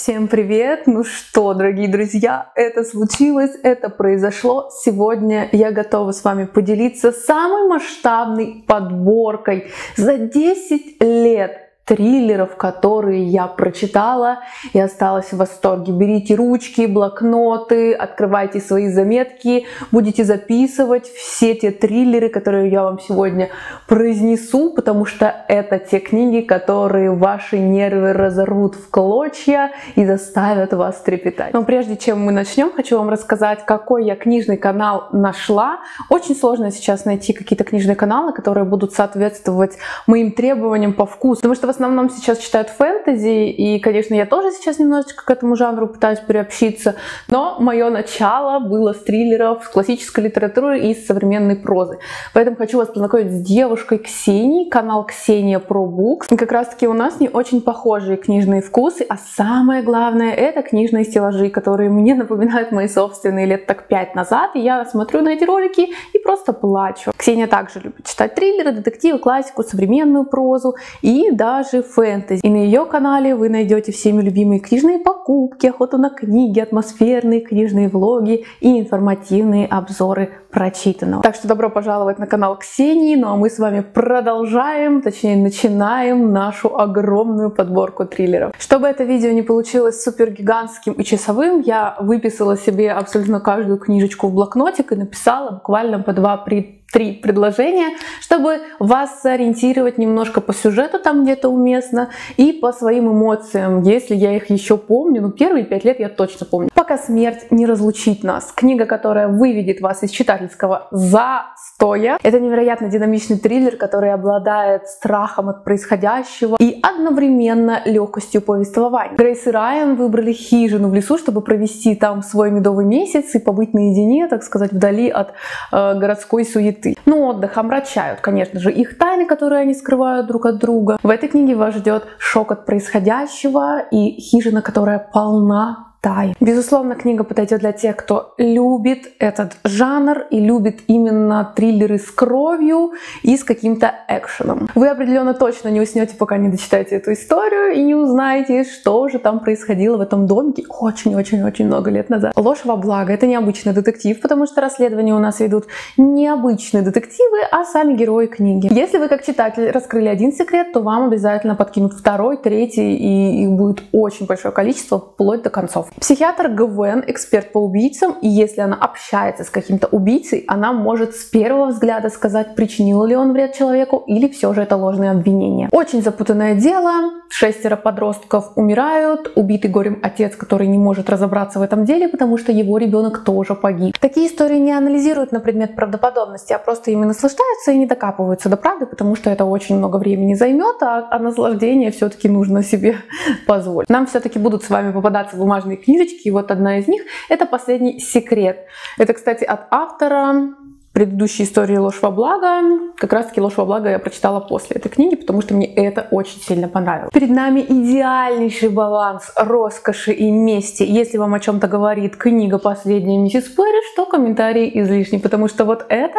Всем привет! Ну что, дорогие друзья, это случилось, это произошло. Сегодня я готова с вами поделиться самой масштабной подборкой за 10 лет триллеров, которые я прочитала и осталась в восторге. Берите ручки, блокноты, открывайте свои заметки, будете записывать все те триллеры, которые я вам сегодня произнесу, потому что это те книги, которые ваши нервы разорвут в клочья и заставят вас трепетать. Но прежде чем мы начнем, хочу вам рассказать, какой я книжный канал нашла. Очень сложно сейчас найти какие-то книжные каналы, которые будут соответствовать моим требованиям по вкусу, потому что в основном сейчас читают фэнтези, и, конечно, я тоже сейчас немножечко к этому жанру пытаюсь приобщиться, но мое начало было с триллеров, с классической литературы и с современной прозы. Поэтому хочу вас познакомить с девушкой Ксенией, канал Ксения Про Books. И как раз таки у нас не очень похожие книжные вкусы, а самое главное это книжные стеллажи, которые мне напоминают мои собственные лет так пять назад, и я смотрю на эти ролики и просто плачу. Ксения также любит читать триллеры, детективы, классику, современную прозу и даже даже фэнтези. И на ее канале вы найдете всеми любимые книжные покупки, охоту на книги, атмосферные книжные влоги и информативные обзоры прочитанного. Так что добро пожаловать на канал Ксении, ну а мы с вами продолжаем, точнее начинаем нашу огромную подборку триллеров. Чтобы это видео не получилось супер гигантским и часовым, я выписала себе абсолютно каждую книжечку в блокнотик и написала буквально по два при три предложения, чтобы вас сориентировать немножко по сюжету там где-то уместно и по своим эмоциям, если я их еще помню. Ну, первые пять лет я точно помню. «Пока смерть не разлучит нас». Книга, которая выведет вас из читательского застоя. Это невероятно динамичный триллер, который обладает страхом от происходящего и одновременно легкостью повествования. Грейс и Райан выбрали хижину в лесу, чтобы провести там свой медовый месяц и побыть наедине, так сказать, вдали от э, городской суеты. Но отдых омрачают, конечно же, их тайны, которые они скрывают друг от друга. В этой книге вас ждет шок от происходящего и хижина, которая полна Тай. Безусловно, книга подойдет для тех, кто любит этот жанр и любит именно триллеры с кровью и с каким-то экшеном. Вы определенно точно не уснете, пока не дочитаете эту историю и не узнаете, что же там происходило в этом домике очень-очень-очень много лет назад. Ложь во благо — это необычный детектив, потому что расследования у нас ведут необычные детективы, а сами герои книги. Если вы как читатель раскрыли один секрет, то вам обязательно подкинут второй, третий, и их будет очень большое количество, вплоть до концов. Психиатр Гвен, эксперт по убийцам, и если она общается с каким-то убийцей, она может с первого взгляда сказать, причинил ли он вред человеку или все же это ложное обвинение. Очень запутанное дело, шестеро подростков умирают, убитый горем отец, который не может разобраться в этом деле, потому что его ребенок тоже погиб. Такие истории не анализируют на предмет правдоподобности, а просто ими наслаждаются и не докапываются до правды, потому что это очень много времени займет, а, а наслаждение все-таки нужно себе позволить. Нам все-таки будут с вами попадаться бумажные книжечки, и вот одна из них — это «Последний секрет». Это, кстати, от автора предыдущей истории «Ложь во благо». Как раз-таки «Ложь во благо» я прочитала после этой книги, потому что мне это очень сильно понравилось. Перед нами идеальнейший баланс роскоши и мести. Если вам о чем-то говорит книга «Последняя миссис Пэриш», то комментарии излишни, потому что вот это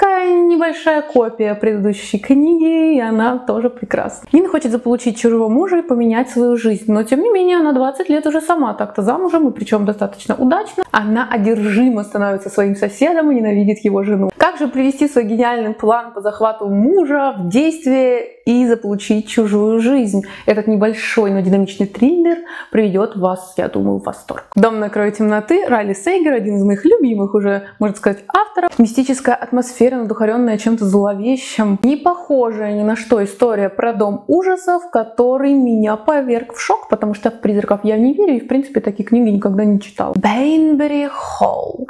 такая небольшая копия предыдущей книги, и она тоже прекрасна. Нина хочет заполучить чужого мужа и поменять свою жизнь, но тем не менее она 20 лет уже сама так-то замужем, и причем достаточно удачно. Она одержимо становится своим соседом и ненавидит его жену. Как же привести свой гениальный план по захвату мужа в действие и заполучить чужую жизнь. Этот небольшой, но динамичный триллер приведет вас, я думаю, в восторг. «Дом на краю темноты» Райли Сейгер, один из моих любимых уже, можно сказать, авторов. Мистическая атмосфера, надухаренная чем-то зловещим. Не похожая ни на что история про дом ужасов, который меня поверг в шок, потому что в призраков я не верю и, в принципе, такие книги никогда не читала. Бейнбери Холл.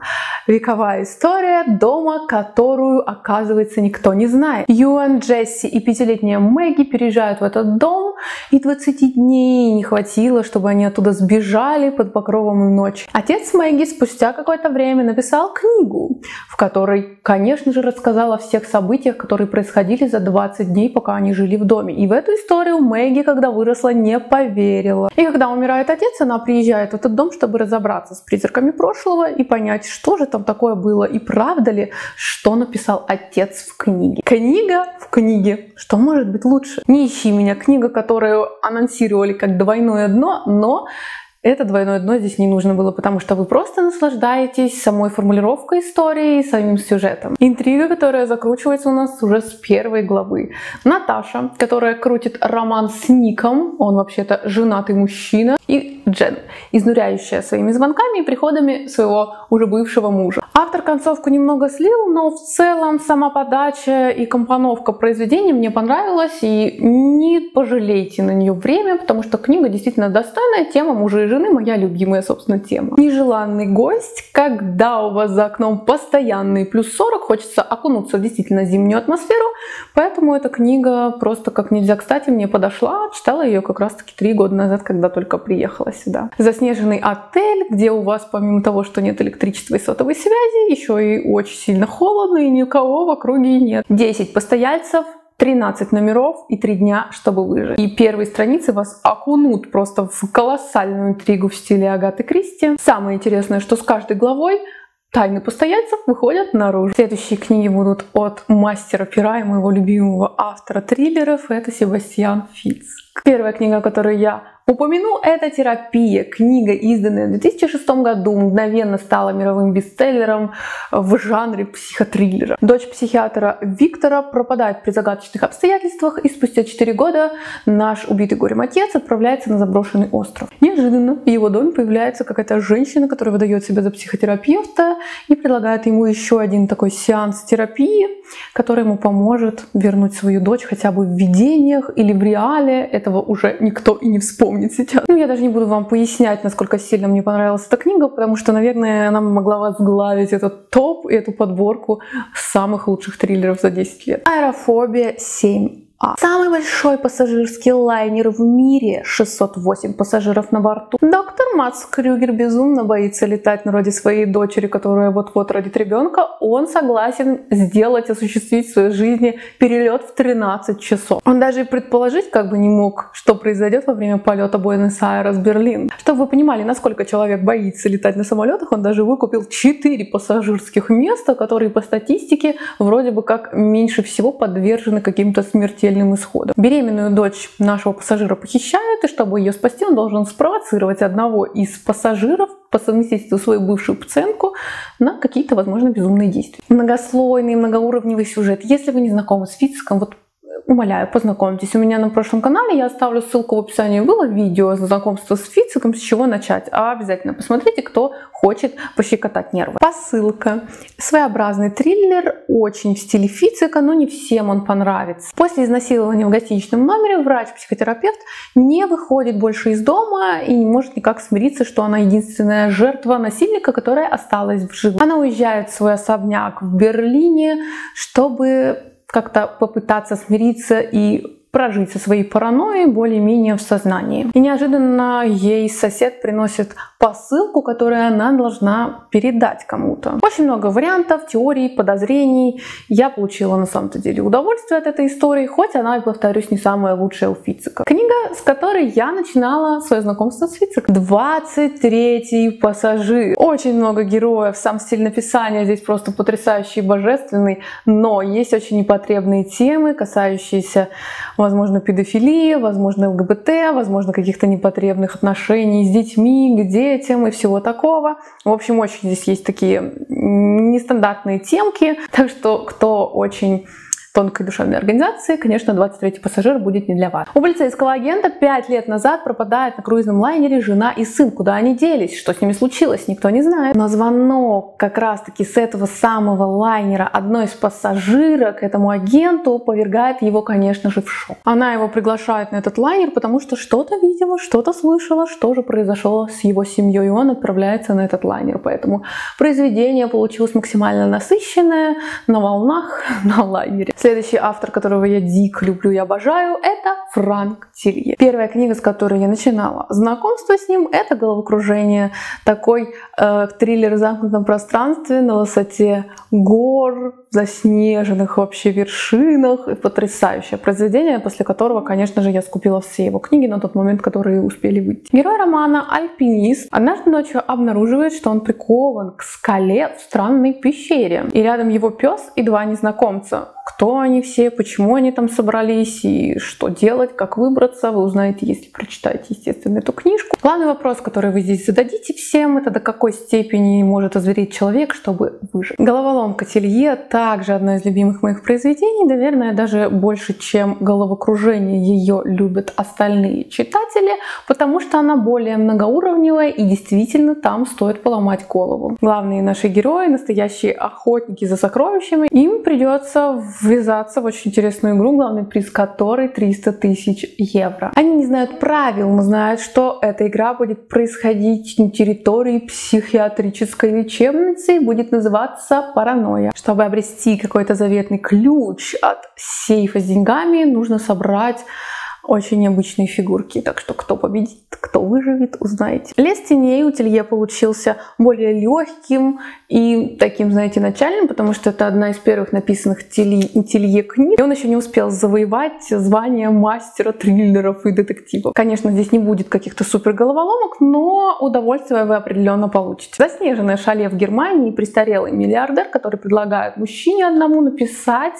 Вековая история дома, которую, оказывается, никто не знает. Юэн, Джесси и пятилетняя Мэгги переезжают в этот дом, и 20 дней не хватило, чтобы они оттуда сбежали под покровом ночи. Отец Мэгги спустя какое-то время написал книгу, в которой, конечно же, рассказал о всех событиях, которые происходили за 20 дней, пока они жили в доме. И в эту историю Мэгги, когда выросла, не поверила. И когда умирает отец, она приезжает в этот дом, чтобы разобраться с призраками прошлого и понять, что же там такое было и правда ли, что написал отец в книге. Книга в книге. Что может быть лучше? Не ищи меня. Книга, которую анонсировали как двойное дно, но это двойное дно здесь не нужно было, потому что вы просто наслаждаетесь самой формулировкой истории и самим сюжетом. Интрига, которая закручивается у нас уже с первой главы. Наташа, которая крутит роман с Ником, он вообще-то женатый мужчина, и Джен, изнуряющая своими звонками и приходами своего уже бывшего мужа. Автор концовку немного слил, но в целом сама подача и компоновка произведения мне понравилась, и не пожалейте на нее время, потому что книга действительно достойная, тема мужа жены моя любимая, собственно, тема. Нежеланный гость, когда у вас за окном постоянный плюс 40, хочется окунуться в действительно зимнюю атмосферу, поэтому эта книга просто как нельзя кстати мне подошла, читала ее как раз таки три года назад, когда только приехала сюда. Заснеженный отель, где у вас помимо того, что нет электричества и сотовой связи, еще и очень сильно холодно и никого в округе нет. 10 постояльцев, 13 номеров и 3 дня, чтобы выжить. И первые страницы вас окунут просто в колоссальную интригу в стиле Агаты Кристи. Самое интересное, что с каждой главой Тайны постояльцев выходят наружу. Следующие книги будут от мастера пера и моего любимого автора триллеров. Это Себастьян Фитц. Первая книга, которую я Упомяну, это «Терапия». Книга, изданная в 2006 году, мгновенно стала мировым бестселлером в жанре психотриллера. Дочь психиатра Виктора пропадает при загадочных обстоятельствах, и спустя 4 года наш убитый горем отец отправляется на заброшенный остров. Неожиданно в его доме появляется какая-то женщина, которая выдает себя за психотерапевта и предлагает ему еще один такой сеанс терапии, который ему поможет вернуть свою дочь хотя бы в видениях или в реале. Этого уже никто и не вспомнит помнит сейчас. Ну, я даже не буду вам пояснять, насколько сильно мне понравилась эта книга, потому что, наверное, она могла возглавить этот топ и эту подборку самых лучших триллеров за 10 лет. Аэрофобия 7 а. Самый большой пассажирский лайнер в мире, 608 пассажиров на борту. Доктор Мац Крюгер безумно боится летать на роде своей дочери, которая вот-вот родит ребенка. Он согласен сделать, осуществить в своей жизни перелет в 13 часов. Он даже и предположить как бы не мог, что произойдет во время полета Буэнос-Айрес-Берлин. Чтобы вы понимали, насколько человек боится летать на самолетах, он даже выкупил 4 пассажирских места, которые по статистике вроде бы как меньше всего подвержены каким-то смертельным смертельным исходом. Беременную дочь нашего пассажира похищают, и чтобы ее спасти, он должен спровоцировать одного из пассажиров по совместительству свою бывшую пациентку на какие-то, возможно, безумные действия. Многослойный, многоуровневый сюжет. Если вы не знакомы с Фициком, вот умоляю, познакомьтесь. У меня на прошлом канале, я оставлю ссылку в описании, было видео знакомства с Фициком, с чего начать. А обязательно посмотрите, кто хочет пощекотать нервы. Посылка. Своеобразный триллер, очень в стиле Фицика, но не всем он понравится. После изнасилования в гостиничном номере врач-психотерапевт не выходит больше из дома и не может никак смириться, что она единственная жертва насильника, которая осталась в живых. Она уезжает в свой особняк в Берлине, чтобы как-то попытаться смириться и прожить со своей паранойей более-менее в сознании. И неожиданно ей сосед приносит посылку, которую она должна передать кому-то. Очень много вариантов, теорий, подозрений. Я получила на самом-то деле удовольствие от этой истории, хоть она, повторюсь, не самая лучшая у Фицика. Книга, с которой я начинала свое знакомство с Фициком. 23-й пассажир. Очень много героев, сам стиль написания здесь просто потрясающий божественный, но есть очень непотребные темы, касающиеся, возможно, педофилии, возможно, ЛГБТ, возможно, каких-то непотребных отношений с детьми, где детям и всего такого. В общем, очень здесь есть такие нестандартные темки, так что кто очень тонкой душевной организации, конечно, 23-й пассажир будет не для вас. У полицейского агента 5 лет назад пропадает на круизном лайнере жена и сын. Куда они делись? Что с ними случилось? Никто не знает. Но звонок как раз-таки с этого самого лайнера одной из пассажирок этому агенту повергает его, конечно же, в шок. Она его приглашает на этот лайнер, потому что что-то видела, что-то слышала, что же произошло с его семьей, и он отправляется на этот лайнер. Поэтому произведение получилось максимально насыщенное, на волнах, на лайнере. Следующий автор, которого я дико люблю и обожаю, это Франк Тилье. Первая книга, с которой я начинала знакомство с ним, это «Головокружение». Такой э, триллер в замкнутом пространстве, на высоте гор, заснеженных вообще вершинах. Потрясающее произведение, после которого, конечно же, я скупила все его книги на тот момент, которые успели выйти. Герой романа «Альпинист» однажды ночью обнаруживает, что он прикован к скале в странной пещере. И рядом его пес и два незнакомца кто они все, почему они там собрались и что делать, как выбраться, вы узнаете, если прочитаете, естественно, эту книжку. Главный вопрос, который вы здесь зададите всем, это до какой степени может озвереть человек, чтобы выжить. Головоломка Телье также одно из любимых моих произведений, наверное, даже больше, чем головокружение ее любят остальные читатели, потому что она более многоуровневая и действительно там стоит поломать голову. Главные наши герои, настоящие охотники за сокровищами, им придется в ввязаться в очень интересную игру, главный приз которой 300 тысяч евро. Они не знают правил, но знают, что эта игра будет происходить на территории психиатрической лечебницы и будет называться паранойя. Чтобы обрести какой-то заветный ключ от сейфа с деньгами, нужно собрать очень необычные фигурки. Так что кто победит, кто выживет, узнаете. Лес теней у Телье получился более легким и таким, знаете, начальным, потому что это одна из первых написанных Телье книг. И он еще не успел завоевать звание мастера триллеров и детективов. Конечно, здесь не будет каких-то супер головоломок, но удовольствие вы определенно получите. Заснеженное шале в Германии престарелый миллиардер, который предлагает мужчине одному написать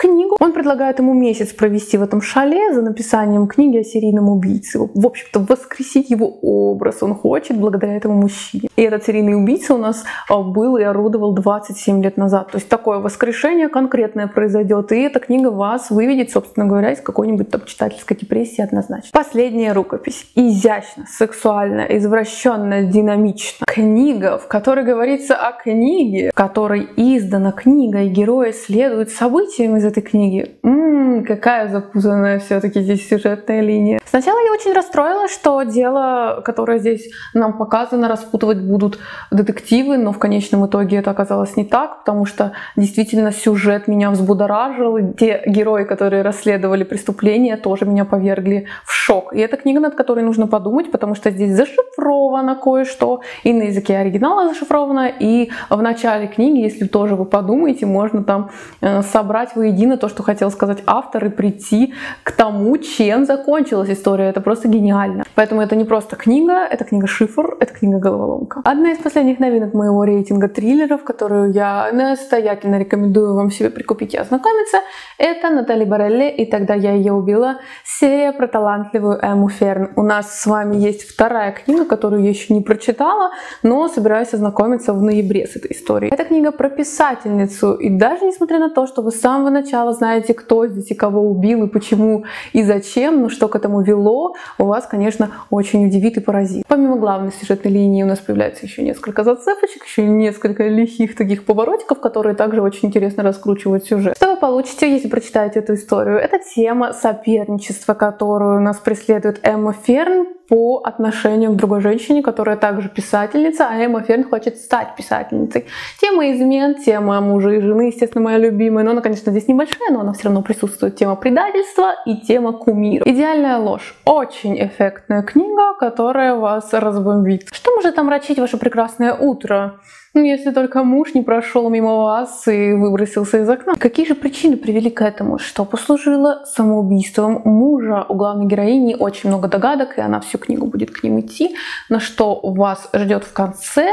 книгу. Он предлагает ему месяц провести в этом шале за написанием книги о серийном убийце. В общем-то, воскресить его образ он хочет благодаря этому мужчине. И этот серийный убийца у нас а, был и орудовал 27 лет назад. То есть такое воскрешение конкретное произойдет. И эта книга вас выведет, собственно говоря, из какой-нибудь там читательской депрессии однозначно. Последняя рукопись. Изящно, сексуально, извращенно, динамично. Книга, в которой говорится о книге, в которой издана книга, и герои следуют событиям из этой книги. Ммм, какая запутанная все-таки здесь сюжетная линия. Сначала я очень расстроилась, что дело, которое здесь нам показано, распутывать будут детективы, но в конечном итоге это оказалось не так, потому что действительно сюжет меня взбудоражил, и те герои, которые расследовали преступления, тоже меня повергли в шок. И это книга, над которой нужно подумать, потому что здесь зашифровано кое-что, и на языке оригинала зашифровано, и в начале книги, если тоже вы подумаете, можно там э, собрать воедино воедино то, что хотел сказать автор, и прийти к тому, чем закончилась история. Это просто гениально. Поэтому это не просто книга, это книга-шифр, это книга-головоломка. Одна из последних новинок моего рейтинга триллеров, которую я настоятельно рекомендую вам себе прикупить и ознакомиться, это Натали Барелли, и тогда я ее убила. Серия про талантливую Эму Ферн. У нас с вами есть вторая книга, которую я еще не прочитала, но собираюсь ознакомиться в ноябре с этой историей. Это книга про писательницу, и даже несмотря на то, что вы с самого начала знаете, кто здесь и кого убил, и почему, и зачем, но что к этому вело, у вас, конечно, очень удивит и поразит. Помимо главной сюжетной линии у нас появляется еще несколько зацепочек, еще несколько лихих таких поворотиков, которые также очень интересно раскручивают сюжет. Что вы получите, если прочитаете эту историю? Это тема соперничества, которую нас преследует Эмма Ферн по отношению к другой женщине, которая также писательница, а Эмма Ферн хочет стать писательницей. Тема измен, тема мужа и жены, естественно, моя любимая, но она, конечно, здесь небольшая, но она все равно присутствует. Тема предательства и тема кумира. Идеальная ложь. Очень эффектная книга, которая вас разбомбит. Что может омрачить ваше прекрасное утро? Ну, если только муж не прошел мимо вас и выбросился из окна. Какие же причины привели к этому? Что послужило самоубийством мужа? У главной героини очень много догадок, и она всю книгу будет к ним идти. На что вас ждет в конце,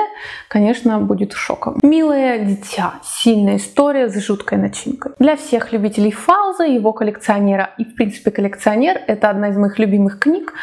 конечно, будет шоком. «Милое дитя» — сильная история с жуткой начинкой. Для всех любителей Фауза, его коллекционера и, в принципе, коллекционер — это одна из моих любимых книг,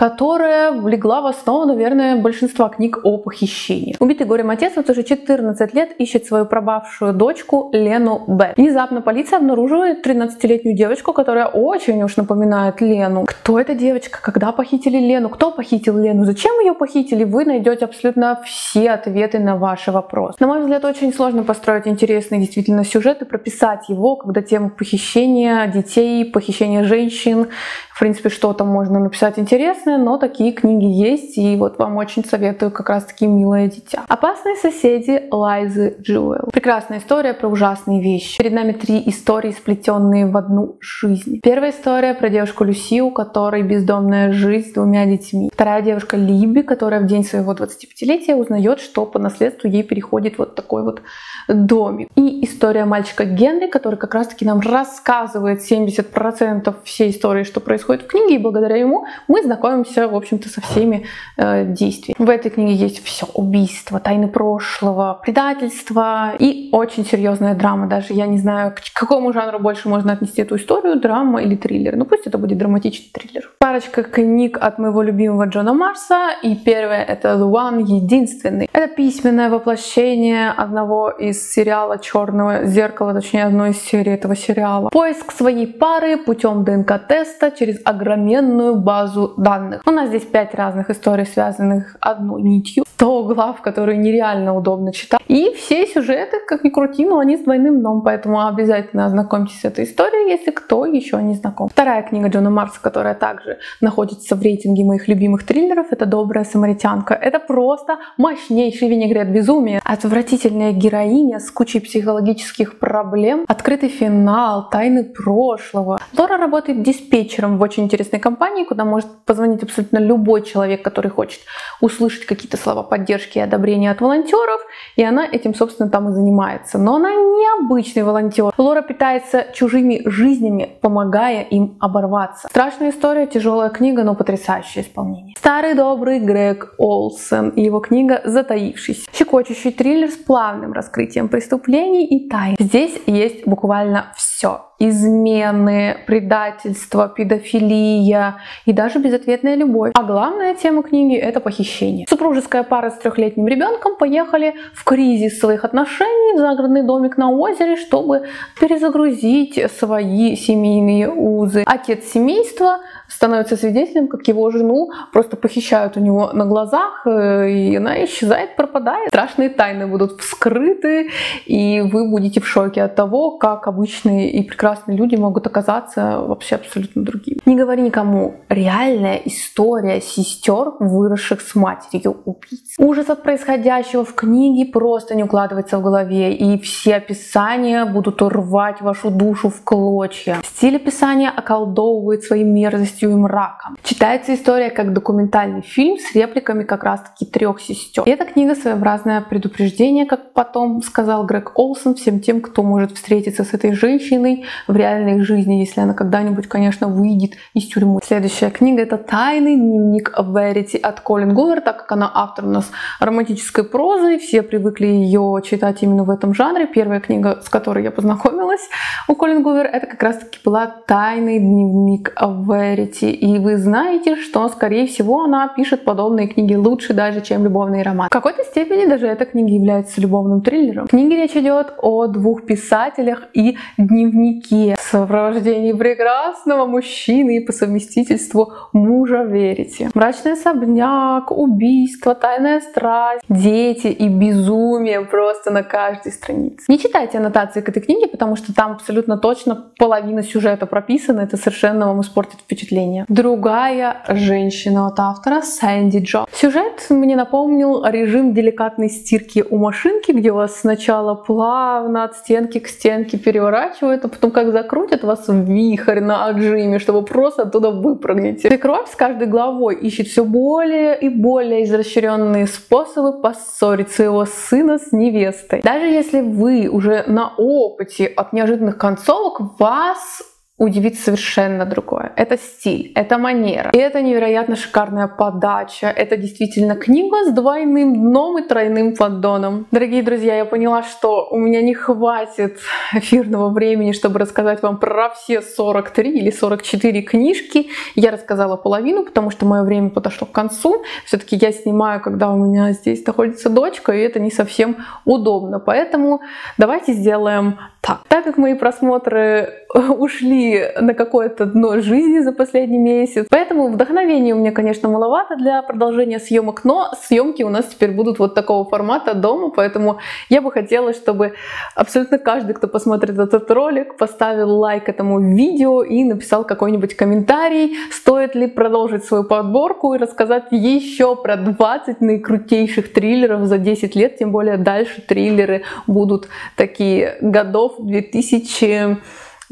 которая влегла в основу, наверное, большинства книг о похищении. Убитый горем отец вот уже 14 лет ищет свою пропавшую дочку Лену Б. Внезапно полиция обнаруживает 13-летнюю девочку, которая очень уж напоминает Лену. Кто эта девочка? Когда похитили Лену? Кто похитил Лену? Зачем ее похитили? Вы найдете абсолютно все ответы на ваши вопросы. На мой взгляд, очень сложно построить интересный действительно сюжет и прописать его, когда тема похищения детей, похищения женщин, в принципе, что там можно написать интересно, интересное, но такие книги есть, и вот вам очень советую как раз таки «Милое дитя». «Опасные соседи» Лайзы Джуэл. Прекрасная история про ужасные вещи. Перед нами три истории, сплетенные в одну жизнь. Первая история про девушку Люси, у которой бездомная жизнь с двумя детьми. Вторая девушка Либи, которая в день своего 25-летия узнает, что по наследству ей переходит вот такой вот домик. И история мальчика Генри, который как раз-таки нам рассказывает 70% всей истории, что происходит в книге, и благодаря ему мы знакомимся, в общем-то, со всеми э, действиями. В этой книге есть все. Убийство, тайны прошлого, предательство и очень серьезная драма. Даже я не знаю, к какому жанру больше можно отнести эту историю, драма или триллер. Ну пусть это будет драматичный триллер. Парочка книг от моего любимого Джона Марса. И первая это The One, единственный. Это письменное воплощение одного из сериала Черного зеркала, точнее одной из серий этого сериала. Поиск своей пары путем ДНК-теста через огроменную базу данных. У нас здесь пять разных историй, связанных одной нитью. 100 глав, которые нереально удобно читать. И все сюжеты, как ни крути, но они с двойным дном, поэтому обязательно ознакомьтесь с этой историей, если кто еще не знаком. Вторая книга Джона Марса, которая также находится в рейтинге моих любимых триллеров, это «Добрая самаритянка». Это просто мощнейший винегрет безумия. Отвратительная героиня с кучей психологических проблем, открытый финал, тайны прошлого. Лора работает диспетчером в очень интересной компании, куда может позвонить абсолютно любой человек, который хочет услышать какие-то слова поддержки и одобрения от волонтеров, и она этим, собственно, там и занимается. Но она необычный волонтер. Лора питается чужими жизнями, помогая им оборваться. Страшная история, тяжелая книга, но потрясающее исполнение. Старый добрый Грег Олсен и его книга «Затаившись». Щекочущий триллер с плавным раскрытием преступлений и тайн. Здесь есть буквально все измены, предательство, педофилия и даже безответная любовь. А главная тема книги — это похищение. Супружеская пара с трехлетним ребенком поехали в кризис своих отношений в загородный домик на озере, чтобы перезагрузить свои семейные узы. Отец семейства становится свидетелем, как его жену просто похищают у него на глазах, э, и она исчезает, пропадает. Страшные тайны будут вскрыты, и вы будете в шоке от того, как обычные и прекрасные люди могут оказаться вообще абсолютно другими. Не говори никому. Реальная история сестер, выросших с матерью убийц. Ужас от происходящего в книге просто не укладывается в голове, и все описания будут рвать вашу душу в клочья. Стиль описания околдовывает своей мерзостью и мраком. Читается история как документальный фильм с репликами как раз-таки трех сестер. И эта книга своеобразное предупреждение, как потом сказал Грег Олсон, всем тем, кто может встретиться с этой женщиной в реальной жизни, если она когда-нибудь, конечно, выйдет из тюрьмы. Следующая книга это «Тайный дневник Верити» от Колин Гувер, так как она автор у нас романтической прозы, все привыкли ее читать именно в этом жанре. Первая книга, с которой я познакомилась у Колин Гувер, это как раз-таки была «Тайный дневник Верити» и вы знаете, что, скорее всего, она пишет подобные книги лучше даже, чем любовный роман. В какой-то степени даже эта книга является любовным триллером. В книге речь идет о двух писателях и дневнике в сопровождении прекрасного мужчины и по совместительству мужа верите. Мрачный особняк, убийство, тайная страсть, дети и безумие просто на каждой странице. Не читайте аннотации к этой книге, потому что там абсолютно точно половина сюжета прописана, это совершенно вам испортит впечатление. Другая женщина от автора Сэнди Джо. Сюжет мне напомнил режим деликатной стирки у машинки, где вас сначала плавно от стенки к стенке переворачивают, а потом как закрутят вас в вихрь на отжиме, чтобы просто оттуда выпрыгнете. Свекровь с каждой главой ищет все более и более изощренные способы поссорить своего сына с невестой. Даже если вы уже на опыте от неожиданных концовок, вас удивит совершенно другое. Это стиль, это манера. И это невероятно шикарная подача. Это действительно книга с двойным дном и тройным поддоном. Дорогие друзья, я поняла, что у меня не хватит эфирного времени, чтобы рассказать вам про все 43 или 44 книжки. Я рассказала половину, потому что мое время подошло к концу. Все-таки я снимаю, когда у меня здесь находится дочка, и это не совсем удобно. Поэтому давайте сделаем так. Так как мои просмотры ушли на какое-то дно жизни за последний месяц, поэтому вдохновения у меня, конечно, маловато для продолжения съемок, но съемки у нас теперь будут вот такого формата дома, поэтому я бы хотела, чтобы абсолютно каждый, кто посмотрит этот ролик, поставил лайк этому видео и написал какой-нибудь комментарий, стоит ли продолжить свою подборку и рассказать еще про 20 наикрутейших триллеров за 10 лет, тем более дальше триллеры будут такие годов 2000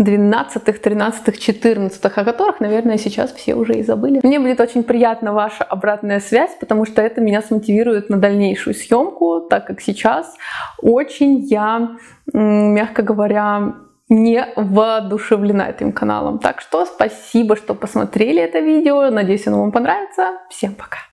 12-х, 13-х, 14-х, о которых, наверное, сейчас все уже и забыли. Мне будет очень приятна ваша обратная связь, потому что это меня смотивирует на дальнейшую съемку, так как сейчас очень я, мягко говоря, не воодушевлена этим каналом. Так что спасибо, что посмотрели это видео. Надеюсь, оно вам понравится. Всем пока!